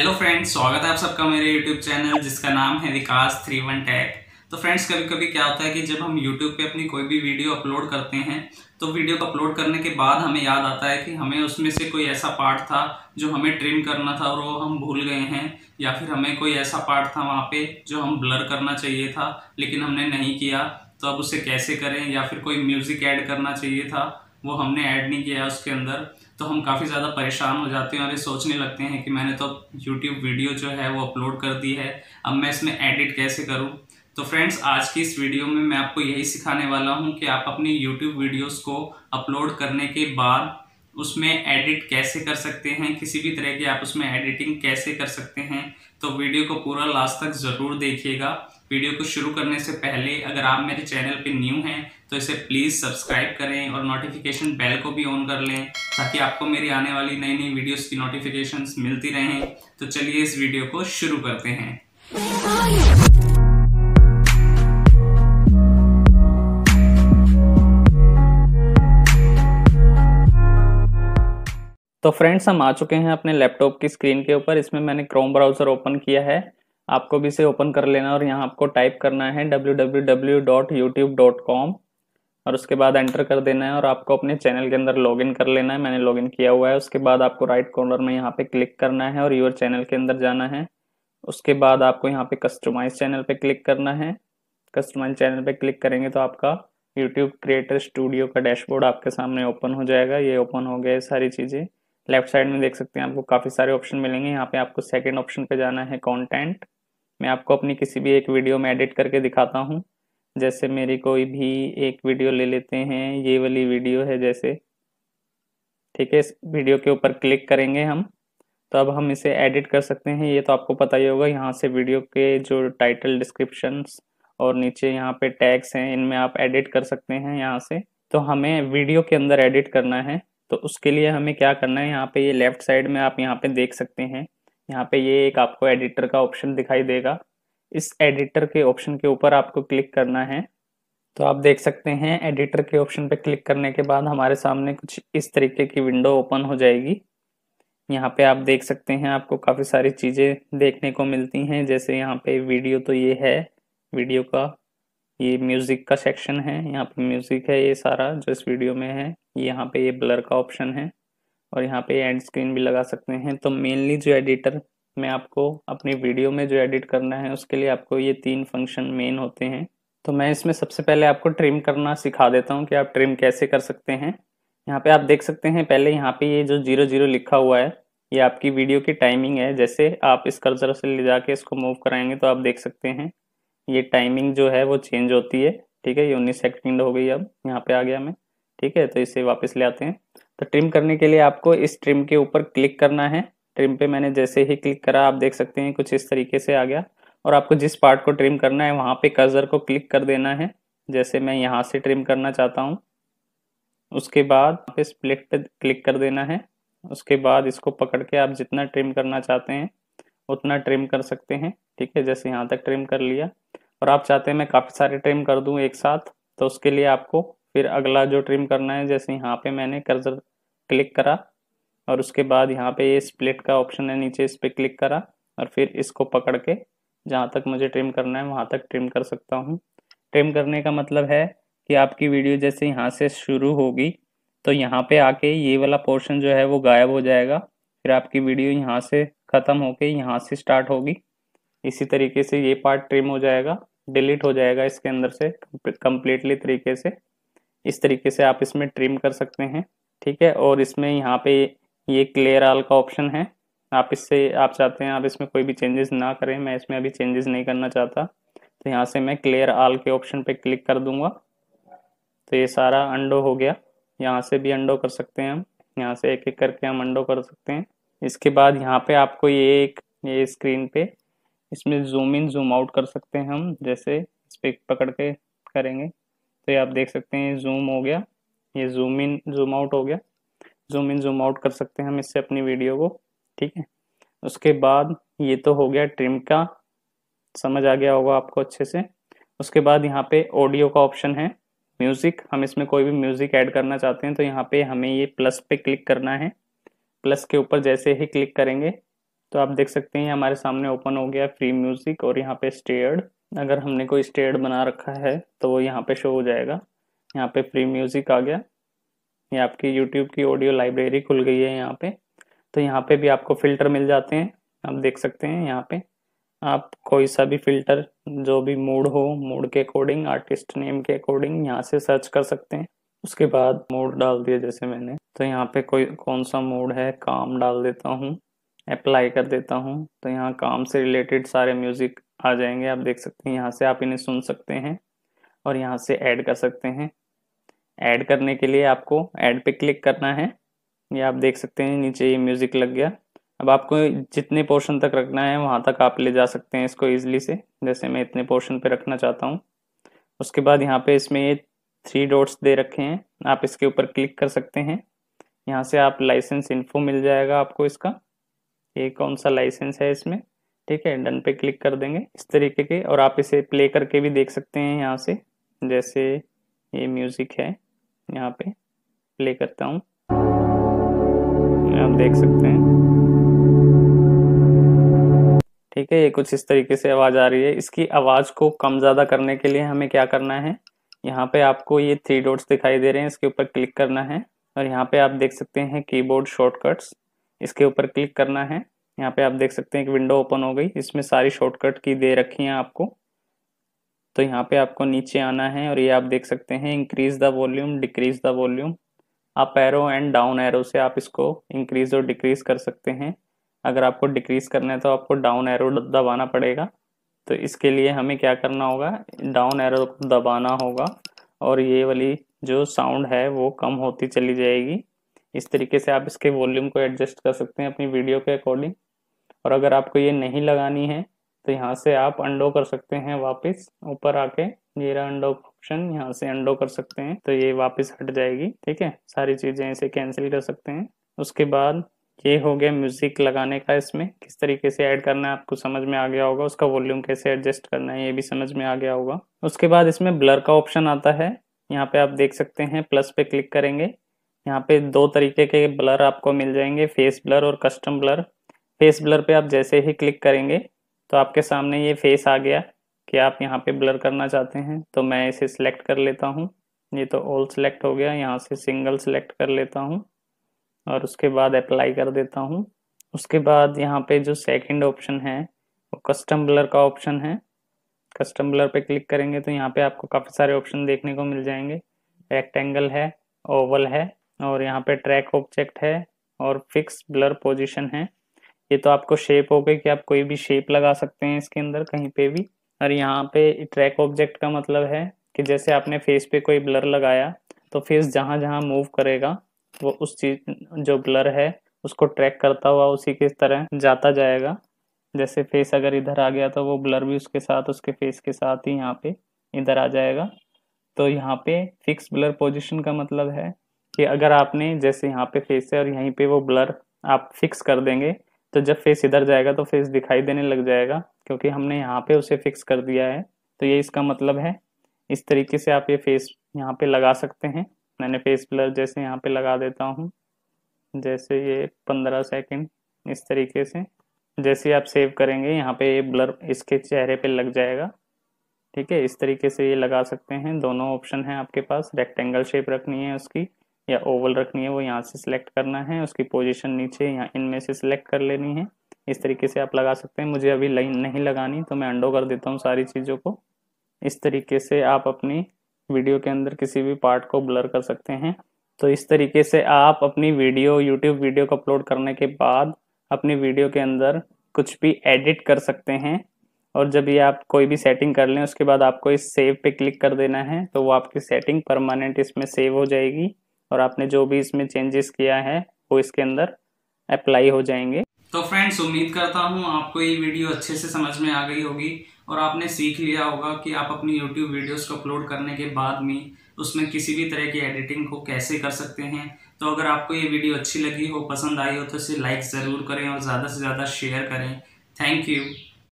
Hello friends स्वागत है आप सबका मेरे यूट्यूब चैनल जिसका नाम है विकास थ्री वन टैक तो फ्रेंड्स कभी कभी क्या होता है कि जब हम यूट्यूब पे अपनी कोई भी वीडियो अपलोड करते हैं तो वीडियो को अपलोड करने के बाद हमें याद आता है कि हमें उसमें से कोई ऐसा पार्ट था जो हमें ट्रिम करना था और वो हम भूल गए हैं, या फिर हमें कोई ऐसा पार्ट था वहाँ पे जो हम ब्लर करना चाहिए था, लेकिन हमने नहीं किया तो अब उसे कैसे करें, या फिर कोई म्यूज़िक ऐड करना चाहिए था, वो हमने ऐड नहीं किया उसके अंदर। तो हम काफ़ी ज़्यादा परेशान हो जाते हैं और ये सोचने लगते हैं कि मैंने तो यूट्यूब वीडियो जो है वो अपलोड कर दी है, अब मैं इसमें एडिट कैसे करूँ? तो फ्रेंड्स आज की इस वीडियो में मैं आपको यही सिखाने वाला हूँ कि आप अपनी यूट्यूब वीडियोस को अपलोड करने के बाद उसमें एडिट कैसे कर सकते हैं, किसी भी तरह की आप उसमें एडिटिंग कैसे कर सकते हैं तो वीडियो को पूरा लास्ट तक ज़रूर देखिएगा। वीडियो को शुरू करने से पहले अगर आप मेरे चैनल पे न्यू हैं तो इसे प्लीज़ सब्सक्राइब करें और नोटिफिकेशन बेल को भी ऑन कर लें ताकि आपको मेरी आने वाली नई नई वीडियोस की नोटिफिकेशंस मिलती रहें। तो चलिए इस वीडियो को शुरू करते हैं। तो फ्रेंड्स हम आ चुके हैं अपने लैपटॉप की स्क्रीन के ऊपर। इसमें मैंने क्रोम ब्राउज़र ओपन किया है। आपको भी इसे ओपन कर लेना और यहाँ आपको टाइप करना है www.youtube.com और उसके बाद एंटर कर देना है और आपको अपने चैनल के अंदर लॉगिन कर लेना है। मैंने लॉगिन किया हुआ है। उसके बाद आपको राइट कॉर्नर में यहाँ पे क्लिक करना है और यूर चैनल के अंदर जाना है। उसके बाद आपको यहाँ पे कस्टमाइज चैनल पे क्लिक करना है। कस्टमाइज चैनल पे क्लिक करेंगे तो आपका यूट्यूब क्रिएटर स्टूडियो का डैशबोर्ड आपके सामने ओपन हो जाएगा। ये ओपन हो गया सारी चीज़ें। लेफ़्ट साइड में देख सकते हैं आपको काफ़ी सारे ऑप्शन मिलेंगे। यहाँ पे आपको सेकेंड ऑप्शन पे जाना है कॉन्टेंट मैं आपको अपनी किसी भी एक वीडियो में एडिट करके दिखाता हूँ। जैसे मेरी कोई भी एक वीडियो ले लेते हैं, ये वाली वीडियो है जैसे। ठीक है, इस वीडियो के ऊपर क्लिक करेंगे हम। तो अब हम इसे एडिट कर सकते हैं। ये तो आपको पता ही होगा, यहाँ से वीडियो के जो टाइटल डिस्क्रिप्शन और नीचे यहाँ पे टैग्स हैं, इनमें आप एडिट कर सकते हैं यहाँ से। तो हमें वीडियो के अंदर एडिट करना है। तो उसके लिए हमें क्या करना है, यहाँ पे ये लेफ़्ट साइड में आप यहाँ पे देख सकते हैं। यहाँ पे ये एक आपको एडिटर का ऑप्शन दिखाई देगा। इस एडिटर के ऑप्शन के ऊपर आपको क्लिक करना है। तो आप देख सकते हैं, एडिटर के ऑप्शन पे क्लिक करने के बाद हमारे सामने कुछ इस तरीके की विंडो ओपन हो जाएगी। यहाँ पे आप देख सकते हैं, आपको काफ़ी सारी चीज़ें देखने को मिलती हैं। जैसे यहाँ पे वीडियो तो ये है, वीडियो का, ये म्यूज़िक का सेक्शन है, यहाँ पे म्यूज़िक है ये सारा जो इस वीडियो में है। यहाँ पे ये ब्लर का ऑप्शन है और यहाँ पे एंड स्क्रीन भी लगा सकते हैं। तो मेनली जो एडिटर में आपको अपनी वीडियो में जो एडिट करना है, उसके लिए आपको ये तीन फ़ंक्शन मेन होते हैं। तो मैं इसमें सबसे पहले आपको ट्रिम करना सिखा देता हूँ कि आप ट्रिम कैसे कर सकते हैं। यहाँ पे आप देख सकते हैं, पहले यहाँ पे ये जो ज़ीरो ज़ीरो लिखा हुआ है, ये आपकी वीडियो की टाइमिंग है। जैसे आप इस कर्जर से ले जाके इसको मूव कराएँगे तो आप देख सकते हैं, ये टाइमिंग जो है वो चेंज होती है। ठीक है, ये उन्नीस सेकंड हो गई अब, यहाँ पे आ गया मैं। ठीक है तो इसे वापस ले आते हैं। तो ट्रिम करने के लिए आपको इस ट्रिम के ऊपर क्लिक करना है। ट्रिम पे मैंने जैसे ही क्लिक करा, आप देख सकते हैं कुछ इस तरीके से आ गया। और आपको जिस पार्ट को ट्रिम करना है, वहाँ पे कर्जर को क्लिक कर देना है। जैसे मैं यहाँ से ट्रिम करना चाहता हूँ। उसके बाद स्प्लिट पे क्लिक कर देना है। उसके बाद इसको पकड़ के आप जितना ट्रिम करना चाहते हैं, उतना ट्रिम कर सकते हैं। ठीक है, जैसे यहाँ तक ट्रिम कर लिया। और आप चाहते हैं मैं काफ़ी सारे ट्रिम कर दूँ एक साथ तो उसके लिए आपको फिर अगला जो ट्रिम करना है, जैसे यहाँ पे मैंने कर्जर क्लिक करा और उसके बाद यहाँ पे ये स्प्लिट का ऑप्शन है, नीचे इस पर क्लिक करा और फिर इसको पकड़ के जहाँ तक मुझे ट्रिम करना है, वहाँ तक ट्रिम कर सकता हूँ। ट्रिम करने का मतलब है कि आपकी वीडियो जैसे यहाँ से शुरू होगी तो यहाँ पे आके ये वाला पोर्शन जो है वो गायब हो जाएगा। फिर आपकी वीडियो यहाँ से ख़त्म होके यहाँ से स्टार्ट होगी। इसी तरीके से ये पार्ट ट्रिम हो जाएगा डिलीट हो जाएगा इसके अंदर से कम्प्लीटली तरीके से। इस तरीके से आप इसमें ट्रिम कर सकते हैं, ठीक है? और इसमें यहाँ पे ये क्लियर आल का ऑप्शन है। आप इससे, आप चाहते हैं आप इसमें कोई भी चेंजेस ना करें। मैं इसमें अभी चेंजेस नहीं करना चाहता। तो यहाँ से मैं क्लियर आल के ऑप्शन पे क्लिक कर दूँगा। तो ये सारा अंडो हो गया। यहाँ से भी अंडो कर सकते हैं हम। यहाँ से एक एक करके हम अंडो कर सकते हैं। इसके बाद यहाँ पे आपको ये एक, ये स्क्रीन पे इसमें जूम इन जूम आउट कर सकते हैं हम। जैसे इस पर पकड़ के करेंगे। तो ये आप देख सकते हैं जूम हो गया। ये जूम इन जूम आउट हो गया। जूम इन जूम आउट कर सकते हैं हम इससे अपनी वीडियो को, ठीक है? उसके बाद ये तो हो गया ट्रिम का, समझ आ गया होगा आपको अच्छे से। उसके बाद यहाँ पे ऑडियो का ऑप्शन है म्यूज़िक हम इसमें कोई भी म्यूज़िक ऐड करना चाहते हैं तो यहाँ पे हमें ये प्लस पे क्लिक करना है। प्लस के ऊपर जैसे ही क्लिक करेंगे तो आप देख सकते हैं हमारे सामने ओपन हो गया फ्री म्यूज़िक और यहाँ पे स्टेयर्ड अगर हमने कोई स्टेयर्ड बना रखा है तो वो यहाँ पे शो हो जाएगा। यहाँ पे फ्री म्यूज़िक आ गया। ये आपकी यूट्यूब की ऑडियो लाइब्रेरी खुल गई है यहाँ पे। तो यहाँ पे भी आपको फ़िल्टर मिल जाते हैं। आप देख सकते हैं यहाँ पे। आप कोई सा भी फ़िल्टर जो भी मूड हो मूड के अकॉर्डिंग आर्टिस्ट नेम के अकॉर्डिंग यहाँ से सर्च कर सकते हैं। उसके बाद मूड डाल दिया जैसे मैंने। तो यहाँ पे कोई, कौन सा मूड है, काम डाल देता हूँ। अप्लाई कर देता हूँ। तो यहाँ काम से रिलेटेड सारे म्यूज़िक आ जाएँगे। आप देख सकते हैं, यहाँ से आप इन्हें सुन सकते हैं और यहाँ से ऐड कर सकते हैं। ऐड करने के लिए आपको ऐड पे क्लिक करना है। ये आप देख सकते हैं, नीचे ये म्यूज़िक लग गया। अब आपको जितने पोर्शन तक रखना है, वहाँ तक आप ले जा सकते हैं इसको ईजिली से, जैसे मैं इतने पोर्शन पे रखना चाहता हूँ। उसके बाद यहाँ पे इसमें ये थ्री डॉट्स दे रखे हैं। आप इसके ऊपर क्लिक कर सकते हैं। यहाँ से आप लाइसेंस इन्फो मिल जाएगा आपको इसका। ये कौन सा लाइसेंस है इसमें? ठीक है, डन पे क्लिक कर देंगे इस तरीके के। और आप इसे प्ले करके भी देख सकते हैं यहाँ से, जैसे ये म्यूज़िक है। यहाँ पे प्ले करता हूँ। आप देख सकते हैं। ठीक है, ये कुछ इस तरीके से आवाज़ आ रही है। इसकी आवाज़ को कम ज़्यादा करने के लिए हमें क्या करना है? यहाँ पे आपको ये थ्री डॉट्स दिखाई दे रहे हैं, इसके ऊपर क्लिक करना है। और यहाँ पे आप देख सकते हैं कीबोर्ड शॉर्टकट्स इसके ऊपर क्लिक करना है। यहाँ पे आप देख सकते हैं एक विंडो ओपन हो गई। इसमें सारी शॉर्टकट की दे रखी हैं आपको। तो यहाँ पे आपको नीचे आना है और ये आप देख सकते हैं increase the volume decrease the volume आप एरो एंड डाउन एरो से आप इसको इंक्रीज और डिक्रीज कर सकते हैं। अगर आपको डिक्रीज करना है तो आपको डाउन एरो दबाना पड़ेगा। तो इसके लिए हमें क्या करना होगा? डाउन एरो को दबाना होगा और ये वाली जो साउंड है वो कम होती चली जाएगी। इस तरीके से आप इसके वॉल्यूम को एडजस्ट कर सकते हैं अपनी वीडियो के अकॉर्डिंग और अगर आपको ये नहीं लगानी है तो यहाँ से आप अंडो कर सकते हैं वापस। ऊपर आके ये रहा अंडो ऑप्शन यहाँ से अंडो कर सकते हैं तो ये वापस हट जाएगी, ठीक है? सारी चीज़ें इसे कैंसिल कर सकते हैं। उसके बाद ये हो गया म्यूज़िक लगाने का इसमें। किस तरीके से ऐड करना है आपको समझ में आ गया होगा। उसका वॉल्यूम कैसे एडजस्ट करना है ये भी समझ में आ गया होगा। उसके बाद इसमें ब्लर का ऑप्शन आता है। यहाँ पे आप देख सकते हैं प्लस पे क्लिक करेंगे। यहाँ पे दो तरीके के ब्लर आपको मिल जाएँगे। फेस ब्लर और कस्टम ब्लर फेस ब्लर पे आप जैसे ही क्लिक करेंगे तो आपके सामने ये फेस आ गया कि आप यहाँ पे ब्लर करना चाहते हैं तो मैं इसे सिलेक्ट कर लेता हूँ। ये तो ऑल सिलेक्ट हो गया, यहाँ से सिंगल सिलेक्ट कर लेता हूँ और उसके बाद अप्लाई कर देता हूँ। उसके बाद यहाँ पे जो सेकंड ऑप्शन है, वो कस्टम ब्लर का ऑप्शन है। कस्टम ब्लर पे क्लिक करेंगे तो यहाँ पे आपको काफ़ी सारे ऑप्शन देखने को मिल जाएँगे। रेक्टेंगल है ओवल है और यहाँ पे ट्रैक ऑब्जेक्ट है और फिक्स ब्लर पोजिशन है। ये तो आपको शेप हो गई कि आप कोई भी शेप लगा सकते हैं इसके अंदर कहीं पे भी। और यहाँ पे ट्रैक ऑब्जेक्ट का मतलब है कि जैसे आपने फेस पे कोई ब्लर लगाया तो फेस जहाँ जहाँ मूव करेगा, वो उस चीज़, जो ब्लर है, उसको ट्रैक करता हुआ उसी की तरह जाता जाएगा। जैसे फेस अगर इधर आ गया तो वो ब्लर भी उसके साथ, उसके फेस के साथ ही यहाँ पे इधर आ जाएगा। तो यहाँ पे फिक्स ब्लर पोजिशन का मतलब है कि अगर आपने जैसे यहाँ पे फेस है और यहीं पे वो ब्लर आप फिक्स कर देंगे तो जब फेस इधर जाएगा तो फेस दिखाई देने लग जाएगा, क्योंकि हमने यहाँ पे उसे फिक्स कर दिया है। तो ये इसका मतलब है, इस तरीके से आप ये फेस यहाँ पे लगा सकते हैं। मैंने फेस ब्लर जैसे यहाँ पे लगा देता हूँ, जैसे ये पंद्रह सेकेंड इस तरीके से, जैसे आप सेव करेंगे, यहाँ पे ये ब्लर इसके चेहरे पे लग जाएगा। ठीक है, इस तरीके से ये लगा सकते हैं। दोनों ऑप्शन है आपके पास रेक्टेंगल शेप रखनी है उसकी। या ओवल रखनी है, वो यहाँ से सिलेक्ट करना है, उसकी पोजीशन नीचे यहाँ इनमें से सिलेक्ट कर लेनी है। इस तरीके से आप लगा सकते हैं। मुझे अभी लाइन नहीं लगानी तो मैं अंडो कर देता हूँ सारी चीज़ों को। इस तरीके से आप अपनी वीडियो के अंदर किसी भी पार्ट को ब्लर कर सकते हैं। तो इस तरीके से आप अपनी वीडियो यूट्यूब वीडियो को अपलोड करने के बाद अपनी वीडियो के अंदर कुछ भी एडिट कर सकते हैं। और जब ये आप कोई भी सेटिंग कर लें, उसके बाद आपको इस सेव पे क्लिक कर देना है तो वो आपकी सेटिंग परमानेंट इसमें सेव हो जाएगी। और आपने जो भी इसमें चेंजेस किया है, वो इसके अंदर अप्लाई हो जाएँगे। तो फ्रेंड्स उम्मीद करता हूँ आपको ये वीडियो अच्छे से समझ में आ गई होगी और आपने सीख लिया होगा कि आप अपनी यूट्यूब वीडियोस को अपलोड करने के बाद में उसमें किसी भी तरह की एडिटिंग को कैसे कर सकते हैं। तो अगर आपको ये वीडियो अच्छी लगी हो, पसंद आई हो तो इसे लाइक ज़रूर करें और ज़्यादा से ज़्यादा शेयर करें। Thank you